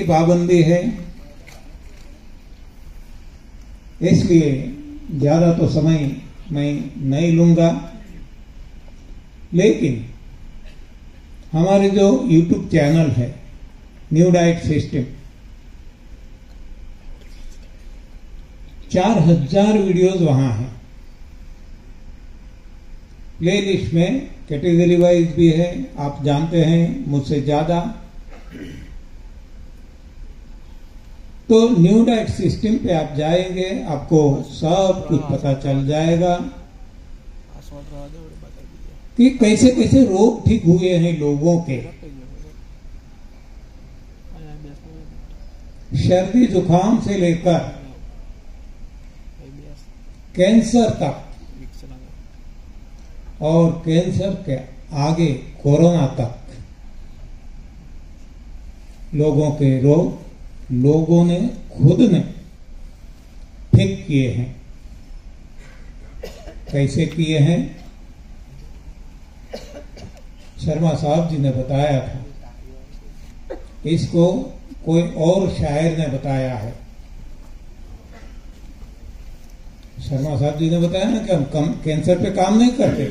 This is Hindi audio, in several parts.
की पाबंदी है। इसलिए ज़्यादा तो समय मैं नहीं लूँगा। लेकिन हमारे जो यूट्यूब चैनल है न्यू डाइट सिस्टम चार हज़ार वीडियोज़ वहाँ हैं। प्ले लिस्ट में कैटेगरी वाइज भी है, आप जानते हैं, मुझसे ज़्यादा तो न्यू डाइट सिस्टम पे आप जाएँगे, आपको सब कुछ पता चल जाएगा। कि कैसे कैसे रोग ठीक हुए हैं लोगों के। सर्दी जुकाम से लेकर कैंसर तक। और कैंसर के आगे कोरोना तक। लोगों के रोग लोगों ने खुद ने ठीक किए हैं। कैसे किए हैं? शर्मा साहब जी ने बताया था। इसको कोई और शायर ने बताया है। शर्मा साहब जी ने बताया ना कि हम कम, कैंसर पे काम नहीं करते।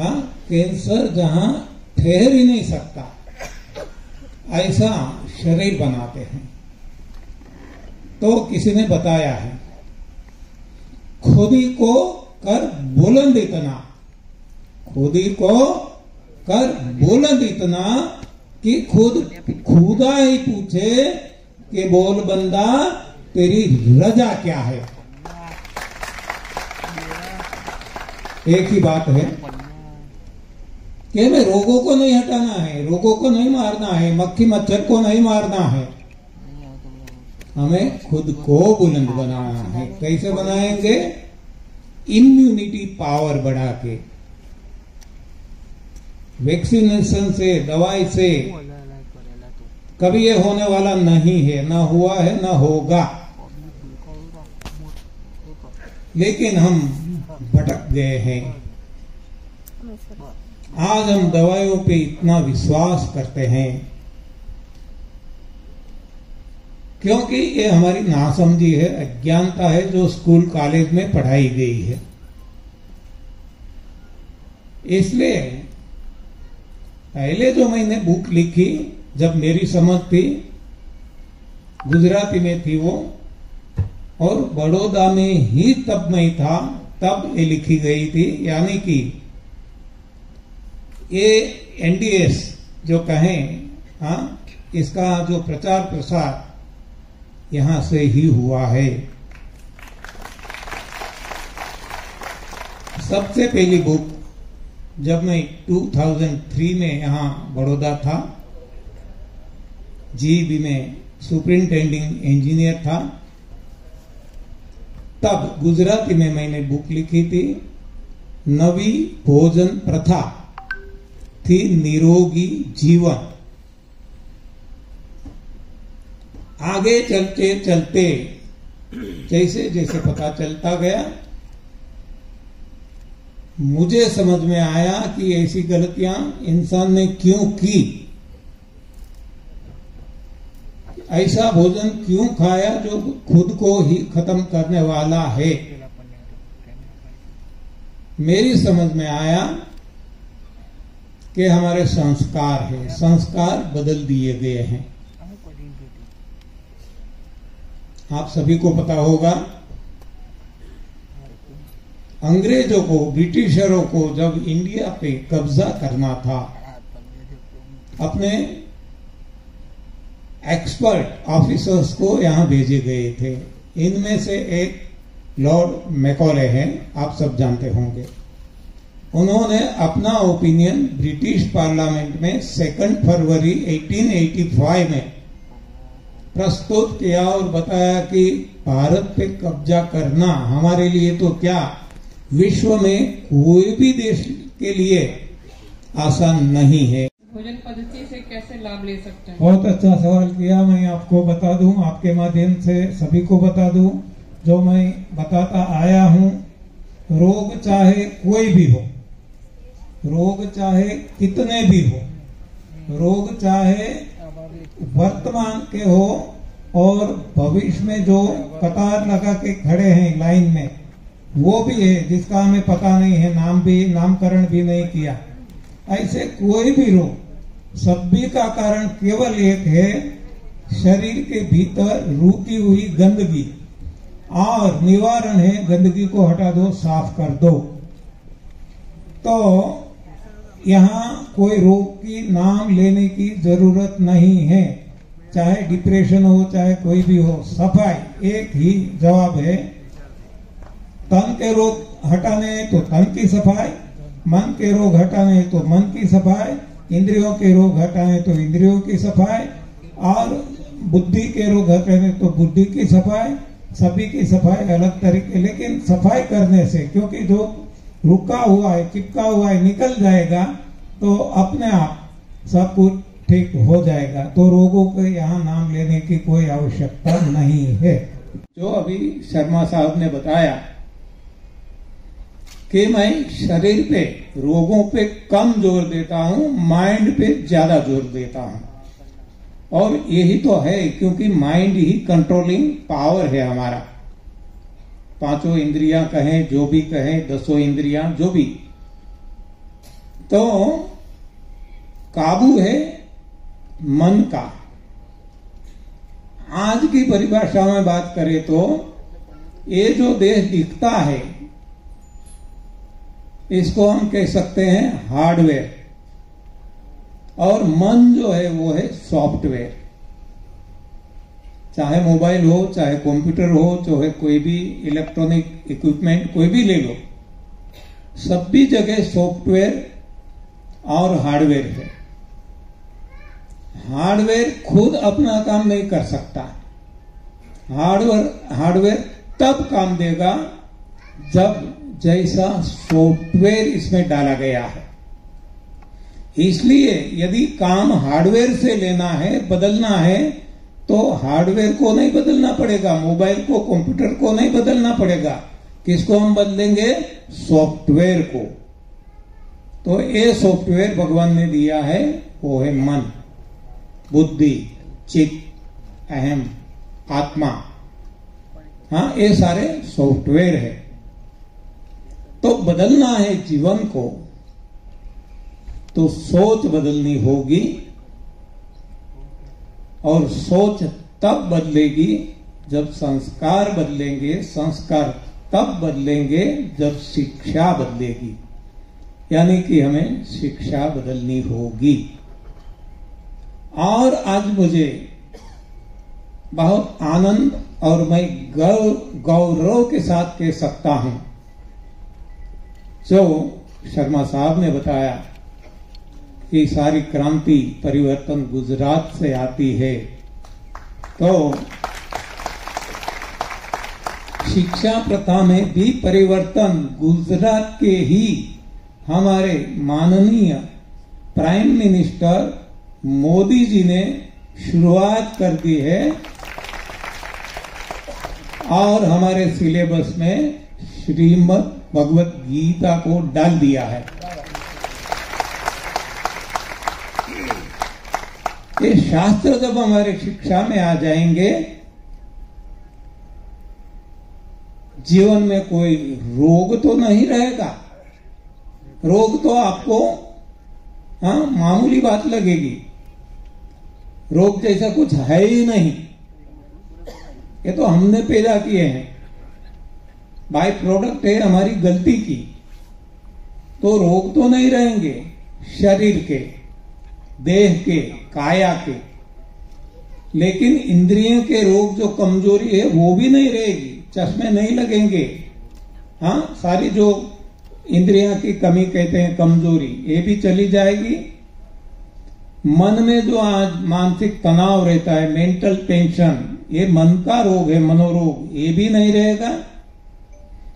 हाँ कैंसर जहाँ ठहर ही नहीं सकता। ऐसा शरीर बनाते हैं। तो किसी ने बताया है, खुदी को कर बुलंद इतना, खुदी को कर बुलंद इतना कि खुद खुदा ही पूछे कि बोल बंदा, तेरी रजा क्या है? एक ही बात है कि हमें रोगों को नहीं हटाना है, रोगों को नहीं मारना है, मक्खी मच्छर को नहीं मारना है। हमें खुद को बुलंद बनाना है। कैसे बनाएँगे? इम्यूनिटी पावर बढ़ा के वैक्सीनेशन से, दवाई से। कभी ये होने वाला नहीं है, ना हुआ है, ना होगा। लेकिन हम भटक गए हैं। आज हम दवाइयों पे इतना विश्वास करते हैं। क्योंकि ये हमारी नासमझी है, अज्ञानता है जो स्कूल कॉलेज में पढ़ाई गई है। इसलिए पहले जो मैंने बुक लिखी, जब मेरी समझ थी, गुजराती में थी वो, और बड़ौदा में ही तब नहीं था, तब ये लिखी गई थी, यानी कि ये एनडीएस जो कहें हाँ इसका जो प्रचार प्रसार यहाँ से ही हुआ है। सबसे पहली बुक जब मैं 2003 में यहाँ बड़ौदा था जीबी में सुपरिंटेंडिंग इंजीनियर था, तब गुजराती में मैंने बुक लिखी थी, नवी भोजन प्रथा। थी निरोगी जीवन। आगे चलते चलते, जैसे जैसे पता चलता गया, मुझे समझ में आया कि ऐसी गलतियाँ इंसान ने क्यों की। ऐसा भोजन क्यों खाया जो खुद को ही खत्म करने वाला है? मेरी समझ में आया कि हमारे संस्कार है। संस्कार बदल दिए गए हैं। आप सभी को पता होगा, अंग्रेज़ों को, ब्रिटिशरों को जब इंडिया पे कब्जा करना था, अपने एक्सपर्ट ऑफिसर्स को यहाँ भेजे गए थे। इनमें से एक लॉर्ड मैकॉले हैं, आप सब जानते होंगे। उन्होंने अपना ओपिनियन ब्रिटिश पार्लियामेंट में सेकंड फरवरी 1885 में प्रस्तुत किया और बताया कि भारत पे कब्जा करना हमारे लिए तो क्या विश्व में कोई भी देश के लिए आसान नहीं है। भोजन पद्धति से कैसे लाभ ले सकते हैं? बहुत अच्छा सवाल किया मैं आपको बता दूँ आपके माध्यम से सभी को बता दूँ। जो मैं बताता आया हूँ रोग चाहे कोई भी हो रोग चाहे कितने भी हो, रोग चाहे वर्तमान के हो और भविष्य में जो कतार लगा के खड़े हैं लाइन में, वो भी है, जिसका हमें पता नहीं है, नाम भी, नामकरण भी नहीं किया। ऐसे कोई भी रोग सभी का कारण केवल एक है, शरीर के भीतर रुकी हुई गंदगी। और निवारण है, गंदगी को हटा दो, साफ़ कर दो। तो यहाँ कोई रोग की नाम लेने की ज़रूरत नहीं है। चाहे डिप्रेशन हो, चाहे कोई भी हो, सफ़ाई एक ही जवाब है। तन के रोग हटाने हैं तो तन की सफ़ाई, मन के रोग हटाने हैं तो मन की सफ़ाई, इंद्रियों के रोग हटाने तो इंद्रियों की सफ़ाई, और बुद्धि के रोग हटाने तो बुद्धि की सफ़ाई, सभी की सफ़ाई अलग तरीके, लेकिन सफ़ाई करने से, क्योंकि जो रुका हुआ है, चिपका हुआ है, निकल जाएगा तो अपने आप सब कुछ ठीक हो जाएगा। तो रोगों के यहाँ नाम लेने की कोई आवश्यकता नहीं है। जो अभी शर्मा साहब ने बताया कि मैं शरीर पे रोगों पे कम ज़ोर देता हूँ, माइंड पे ज़्यादा ज़ोर देता हूँ। और यही तो है, क्योंकि माइंड ही कंट्रोलिंग पावर है हमारा। पाँचों इंद्रियाँ कहें, जो भी कहें, दसों इंद्रियाँ, जो भी। तो काबू है मन का। आज की परिभाषा में बात करें तो ये जो देश दिखता है, इसको हम कह सकते हैं हार्डवेयर। और मन जो है वो है सॉफ्टवेयर। चाहे मोबाइल हो, चाहे कंप्यूटर हो, चाहे कोई भी इलेक्ट्रॉनिक इक्विपमेंट, कोई भी ले लो, सभी जगह सॉफ्टवेयर और हार्डवेयर है। हार्डवेयर खुद अपना काम नहीं कर सकता। हार्डवेयर हार्डवेयर तब काम देगा जब जैसा सॉफ्टवेयर इसमें डाला गया है। इसलिए यदि काम हार्डवेयर से लेना है, बदलना है तो हार्डवेयर को नहीं बदलना पड़ेगा, मोबाइल को, कंप्यूटर को नहीं बदलना पड़ेगा। किसको हम बदलेंगे? सॉफ्टवेयर को। तो ये सॉफ्टवेयर भगवान ने दिया है, वो है मन, बुद्धि चित अहम, आत्मा। हाँ ये सारे सॉफ्टवेयर है। तो बदलना है जीवन को तो सोच बदलनी होगी और सोच तब बदलेगी जब संस्कार बदलेंगे, संस्कार तब बदलेंगे जब शिक्षा बदलेगी। यानी कि हमें शिक्षा बदलनी होगी। और आज मुझे बहुत आनंद और मैं गौरव गौरव के साथ कह सकता हूँ। जो शर्मा साहब ने बताया कि सारी क्रांति परिवर्तन गुजरात से आती है। तो शिक्षा प्रथा में भी परिवर्तन गुजरात के ही हमारे माननीय प्राइम मिनिस्टर मोदी जी ने शुरुआत कर दी है और हमारे सिलेबस में श्रीमद भगवत गीता को डाल दिया है। ये शास्त्र जब हमारे शिक्षा में आ जाएँगे, जीवन में कोई रोग तो नहीं रहेगा। रोग तो आपको हाँ मामूली बात लगेगी। रोग जैसा कुछ है ही नहीं। ये तो हमने पैदा किए हैं। बाय प्रोडक्ट है हमारी गलती की। तो रोग तो नहीं रहेंगे, शरीर के, देह के काया के। लेकिन इंद्रियों के रोग जो कमज़ोरी है, वो भी नहीं रहेगी, चश्मे नहीं लगेंगे। हाँ सारी जो इंद्रिया की कमी कहते हैं, कमज़ोरी, ये भी चली जाएगी। मन में जो आज मानसिक तनाव रहता है मेंटल टेंशन ये मन का रोग है, मनोरोग, ये भी नहीं रहेगा।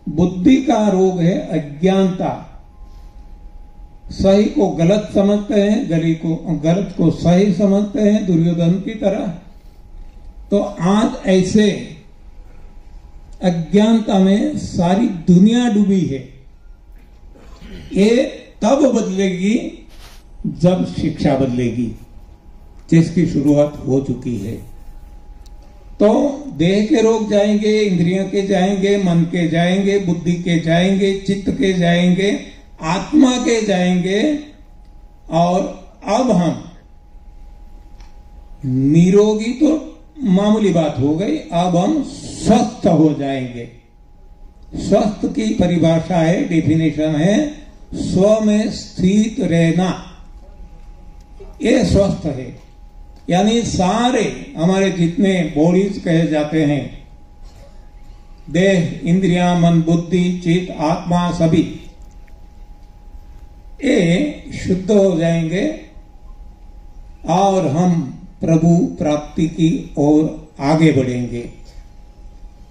बुद्धि का रोग है, अज्ञानता। सही को गलत समझते हैं, गली को, गलत को सही समझते हैं, दुर्योधन की तरह। तो आज ऐसे अज्ञानता में सारी दुनिया डूबी है। ये तब बदलेगी जब शिक्षा बदलेगी, जिसकी शुरुआत हो चुकी है। तो देह के रोग जाएँगे, इंद्रियों के जाएँगे, मन के जाएँगे, बुद्धि के जाएँगे, चित्त के जाएँगे आत्मा के जाएँगे और अब हम निरोगी तो मामूली बात हो गई, अब हम स्वस्थ हो जाएँगे। स्वस्थ की परिभाषा है डेफिनेशन है, स्व में स्थित रहना। ये स्वस्थ है। यानी सारे, हमारे जितने बॉडीज कहे जाते हैं, देह, इंद्रिया, मन, बुद्धि, चित्त, आत्मा, सभी ये शुद्ध हो जाएँगे और हम प्रभु प्राप्ति की ओर आगे बढ़ेंगे।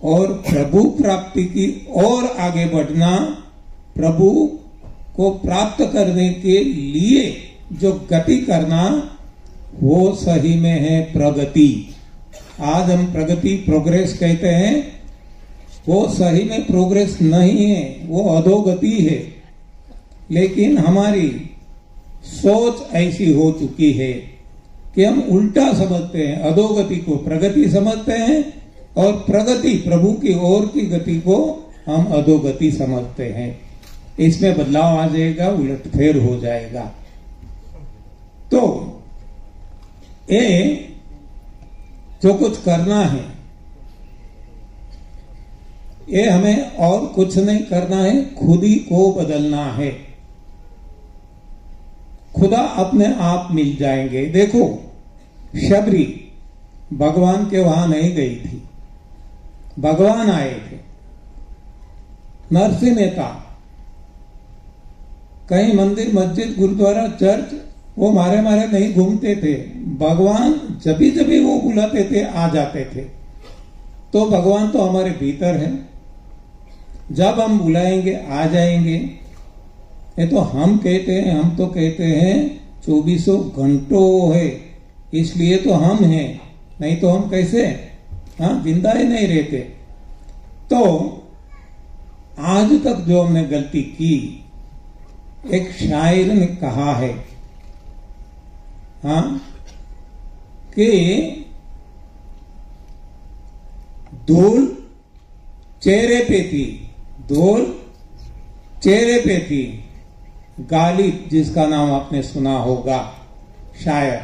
और प्रभु प्राप्ति की ओर आगे बढ़ना प्रभु को प्राप्त करने के लिए जो गति करना, वो सही में है प्रगति। आज हम प्रगति, प्रोग्रेस कहते हैं, वो सही में प्रोग्रेस नहीं है, वो अधोगति है। लेकिन हमारी सोच ऐसी हो चुकी है कि हम उल्टा समझते हैं, अधोगति को प्रगति समझते हैं और प्रगति प्रभु की ओर की गति को हम अधोगति समझते हैं। इसमें बदलाव आ जाएगा उलटफेर हो जाएगा। तो ये जो कुछ करना है, ये हमें और कुछ नहीं करना है, खुद ही को बदलना है। खुदा अपने आप मिल जाएँगे। देखो, शबरी भगवान के वहाँ नहीं गई थी। भगवान आए थे। नरसिंह नेता कहीं मंदिर, मस्जिद, गुरुद्वारा, चर्च, वो मारे मारे नहीं घूमते थे। भगवान जब जब वो बुलाते थे, आ जाते थे। तो भगवान तो हमारे भीतर है। जब हम बुलाएँगे, आ जाएँगे ये तो हम कहते हैं, हम तो कहते हैं, चौबीसों घंटों है। इसलिए तो हम हैं, नहीं तो हम कैसे? हाँ ज़िंदा ही नहीं रहते। तो आज तक जो हमने गलती की, एक शायर ने कहा है हाँ कि धूल चेहरे पे थी, धूल चेहरे पे थी। गाली, जिसका नाम आपने सुना होगा, शायर।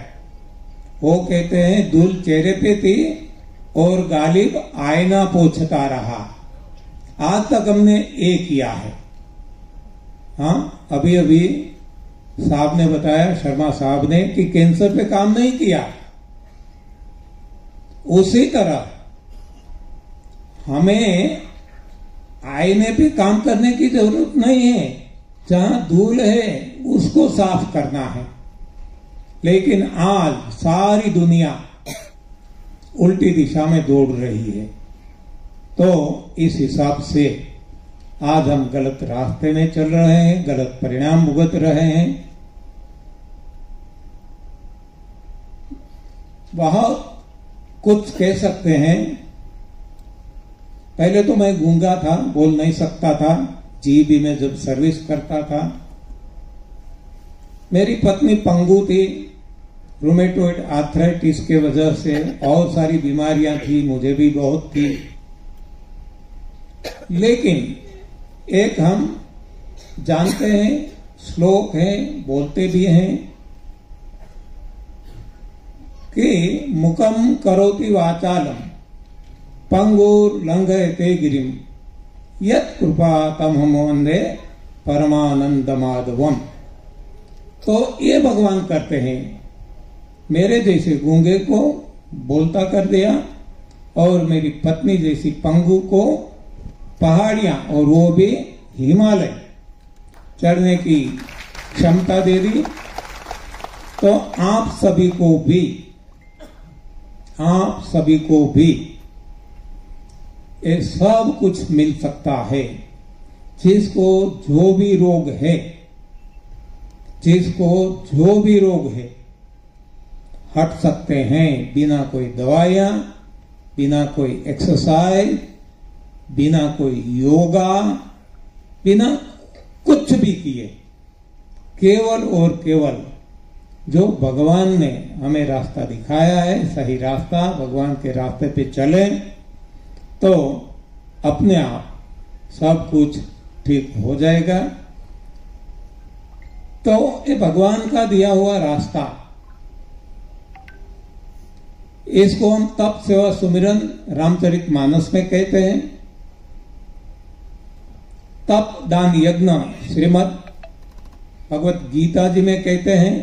वो कहते हैं, धूल चेहरे पे थी और गालिब आईना पोछता रहा। आज तक हमने ये किया है। हाँ अभी अभी साहब ने बताया, शर्मा साहब ने, कि कैंसर पे काम नहीं किया। उसी तरह हमें आईने पे काम करने की ज़रूरत नहीं है। जहाँ धूल है, उसको साफ़ करना है। लेकिन आज सारी दुनिया उल्टी दिशा में दौड़ रही है। तो इस हिसाब से आज हम गलत रास्ते में चल रहे हैं, गलत परिणाम भुगत रहे हैं। बहुत कुछ कह सकते हैं। पहले तो मैं गूँगा था, बोल नहीं सकता था। जीबी में जब सर्विस करता था, मेरी पत्नी पंगू थी रूमेटोइड आर्थराइटिस के वजह से और सारी बीमारियाँ थी, मुझे भी बहुत थी। लेकिन एक हम जानते हैं, श्लोक है, बोलते भी हैं कि मुकम करोति वाचालम, पंगुर लंघयते गिरिम। कृपा तम हम वंदे परमानंद माधवम तो ये भगवान करते हैं, मेरे जैसे गूँगे को बोलता कर दिया, और मेरी पत्नी जैसी पंगु को पहाड़ियाँ, और वो भी हिमालय चढ़ने की क्षमता दे दी। तो आप सभी को भी, आप सभी को भी ये सब कुछ मिल सकता है। जिसको जो भी रोग है, जिसको जो भी रोग है, हट सकते हैं बिना कोई दवाइयाँ, बिना कोई एक्सरसाइज बिना कोई योगा, बिना कुछ भी किए। केवल और केवल जो भगवान ने हमें रास्ता दिखाया है, सही रास्ता, भगवान के रास्ते पे चले तो अपने आप सब कुछ ठीक हो जाएगा। तो ये भगवान का दिया हुआ रास्ता, इसको हम तप सेवा सुमिरन रामचरित मानस में कहते हैं। तप दान यज्ञ श्रीमद भगवत गीता जी में कहते हैं।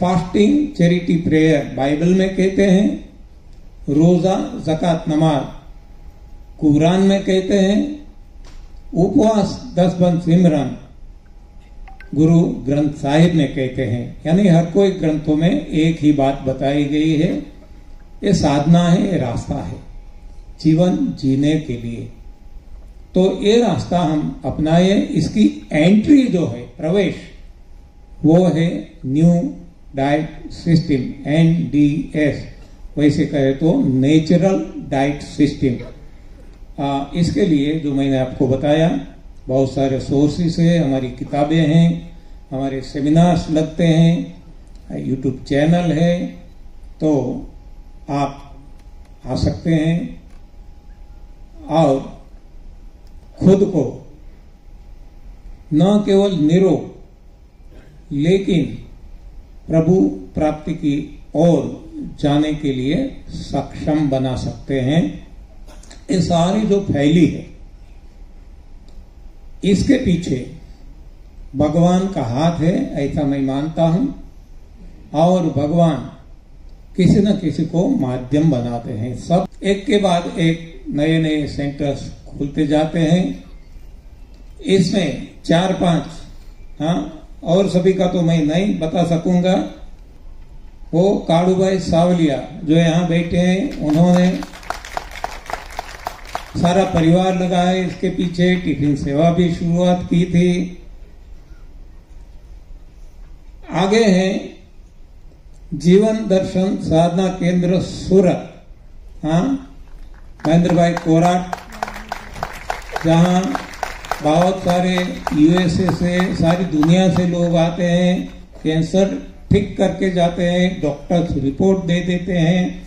फास्टिंग चैरिटी प्रेयर बाइबल में कहते हैं। रोजा, जक़ात, नमाज़ कुरान में कहते हैं, उपवास दस बंद सिमरन। गुरु ग्रंथ साहिब में कहते हैं, यानी हर कोई ग्रंथों में एक ही बात बताई गई है, ये साधना है, ये रास्ता है, जीवन जीने के लिए। तो ये रास्ता हम अपनाए, इसकी एंट्री जो है, प्रवेश, वो है new diet system, N D S. वैसे कहे तो नेचुरल डाइट सिस्टम। इसके लिए जो मैंने आपको बताया, बहुत सारे सोर्सेस है, हमारी किताबें हैं, हमारे सेमिनार्स लगते हैं यूट्यूब चैनल है तो आप आ सकते हैं और खुद को न केवल निरोग लेकिन प्रभु प्राप्ति की ओर जाने के लिए सक्षम बना सकते हैं। ये सारी जो फैली है, इसके पीछे भगवान का हाथ है, ऐसा मैं मानता हूँ, और भगवान किसी न किसी को माध्यम बनाते हैं। सब एक के बाद एक नए नए सेंटर्स खुलते जाते हैं। इसमें चार पाँच हाँ और सभी का तो मैं नहीं बता सकूँगा। वो काड़ूभाई सावलिया जो यहाँ बैठे हैं, उन्होंने सारा परिवार लगा है इसके पीछे टिफ़िन सेवा भी शुरुआत की थी। आगे है, जीवन दर्शन साधना केंद्र सूरत हाँ? महेंद्र भाई कोराट, जहाँ बहुत सारे यूएसए से, सारी दुनिया से लोग आते हैं, कैंसर ठीक करके जाते हैं डॉक्टर्स रिपोर्ट दे देते हैं।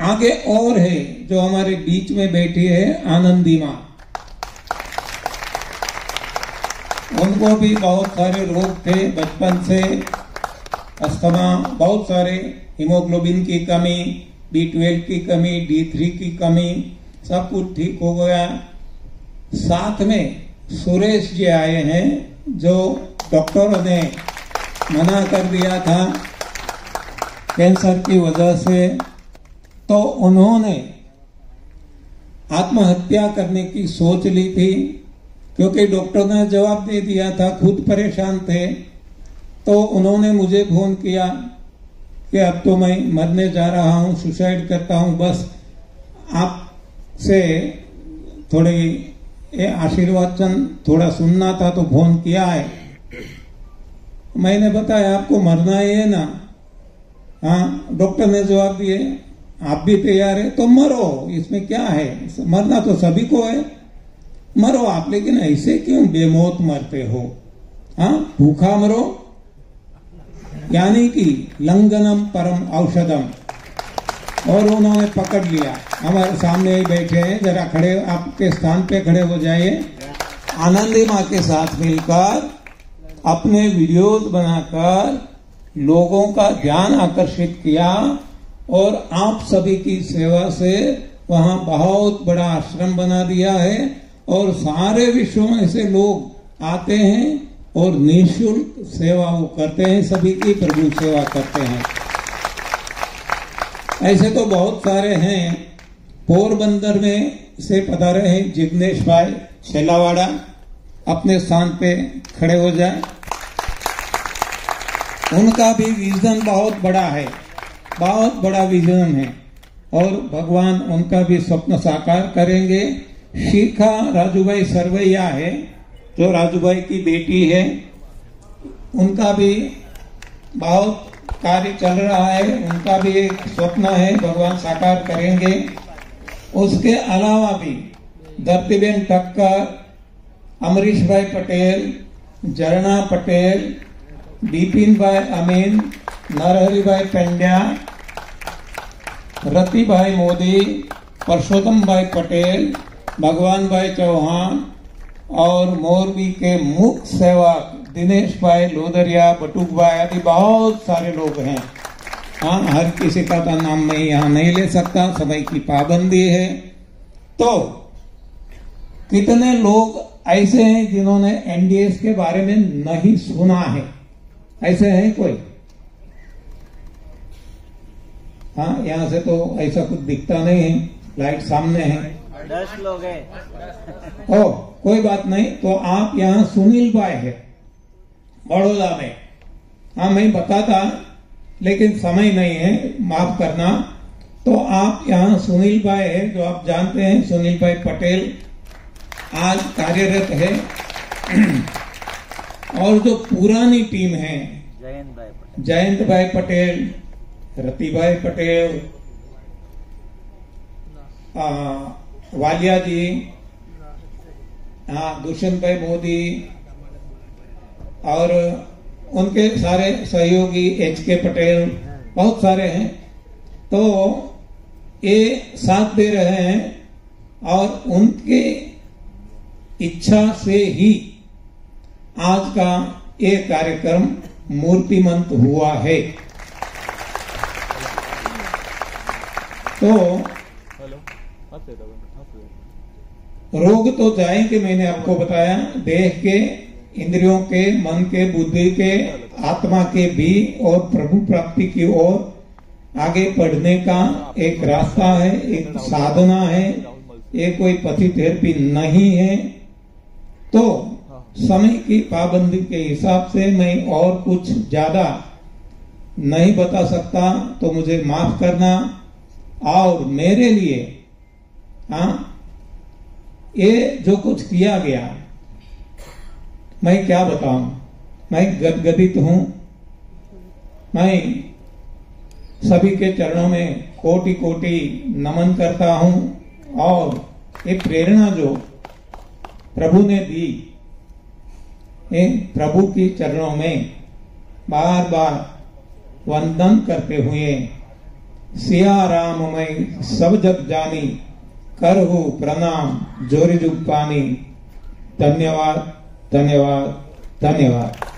आगे और है जो हमारे बीच में बैठी है, आनंदी माँ। उनको भी बहुत सारे रोग थे बचपन से। अस्थमा, बहुत सारे हीमोग्लोबिन की कमी बी ट्वेल्व की कमी डी थ्री की कमी, सब कुछ ठीक हो गया। साथ में सुरेश जी आए हैं, जो डॉक्टरों ने मना कर दिया था। कैंसर की वजह से तो उन्होंने आत्महत्या करने की सोच ली थी, क्योंकि डॉक्टर ने जवाब दे दिया था, खुद परेशान थे तो उन्होंने मुझे फ़ोन किया कि अब तो मैं मरने जा रहा हूँ, सुसाइड करता हूँ, बस आपसे थोड़ी ये आशीर्वाद चंद थोड़ा सुनना था तो फ़ोन किया है। मैंने बताया, आपको मरना ही है ना? हाँ डॉक्टर ने जवाब दिए आप भी तैयार है तो मरो। इसमें क्या है? मरना तो सभी को है। मरो आप, लेकिन ऐसे क्यों बेमौत मरते हो? हाँ? भूखा मरो। यानी कि लंगनम परम औषधम। और उन्होंने पकड़ लिया। हमारे सामने ही बैठे हैं। जरा खड़े, आपके स्थान पे खड़े हो जाइए। आनंदी माँ के साथ मिलकर अपने वीडियोस बनाकर लोगों का ध्यान आकर्षित किया। और आप सभी की सेवा से वहाँ बहुत बड़ा आश्रम बना दिया है और सारे विश्व में से लोग आते हैं और निशुल्क सेवा वो करते हैं, सभी की प्रभु सेवा करते हैं। ऐसे तो बहुत सारे हैं, पोरबंदर में से पधारे हैं, जिग्नेश भाई शेलावाड़ा, अपने स्थान पे खड़े हो जाए। उनका भी विजन बहुत बड़ा है। बहुत बड़ा विजन है। और भगवान उनका भी स्वप्न साकार करेंगे। शिखा राजू भाई सरवैया है, जो राजू भाई की बेटी है। उनका भी बहुत कार्य चल रहा है। उनका भी एक स्वप्न है, भगवान साकार करेंगे। उसके अलावा भी धरतीबेन टक्कर, अमरीश भाई पटेल झरना पटेल, बिपिन भाई अमीन નરહરિભાઈ पंड्या रतिभाई मोदी परशोत्तम भाई पटेल भगवान भाई चौहान और मोरबी के मुख्य सेवक दिनेश भाई लोदरिया बटुक भाई आदि बहुत सारे लोग हैं हाँ हर किसी का तो नाम मैं यहाँ नहीं ले सकता समय की पाबंदी है तो कितने लोग ऐसे हैं जिन्होंने एनडीएस के बारे में नहीं सुना है ऐसे है कोई हाँ यहाँ से तो ऐसा कुछ दिखता नहीं है। लाइट सामने है। दस लोग हैं। ओ कोई बात नहीं तो आप यहाँ सुनील भाई है बड़ौदा में। हाँ मैं बताता लेकिन समय नहीं है माफ़ करना। तो आप यहाँ सुनील भाई है जो आप जानते हैं सुनील भाई पटेल आज कार्यरत है। और जो पुरानी टीम है जयंत भाई पटेल भाई पटेल वालिया जी दुष्यंत भाई मोदी, और उनके सारे सहयोगी एच के पटेल, बहुत सारे हैं। तो ये साथ दे रहे हैं और उनके इच्छा से ही आज का ये कार्यक्रम मूर्तिमंत हुआ है। तो रोग तो जाएँगे मैंने आपको बताया देह के इंद्रियों के मन के बुद्धि के आत्मा के भी और प्रभु प्राप्ति की ओर आगे बढ़ने का एक रास्ता है एक साधना है ये कोई पति थेरेपी नहीं है। तो समय की पाबंदी के हिसाब से मैं और कुछ ज़्यादा नहीं बता सकता तो मुझे माफ़ करना। और मेरे लिए हाँ ये जो कुछ किया गया, मैं क्या बताऊँ? मैं गदगदित हूँ। मैं सभी के चरणों में कोटि कोटि नमन करता हूँ और ये प्रेरणा जो प्रभु ने दी, ये प्रभु के चरणों में बार बार वंदन करते हुए सिया राम मैं सब जग जानी करहु प्रणाम जोरी जुग पानी। धन्यवाद धन्यवाद धन्यवाद।